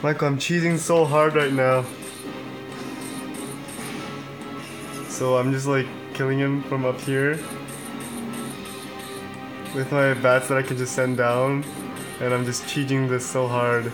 Michael, I'm cheesing so hard right now. So I'm just like killing him from up here with my bats that I can just send down, and I'm just cheesing this so hard.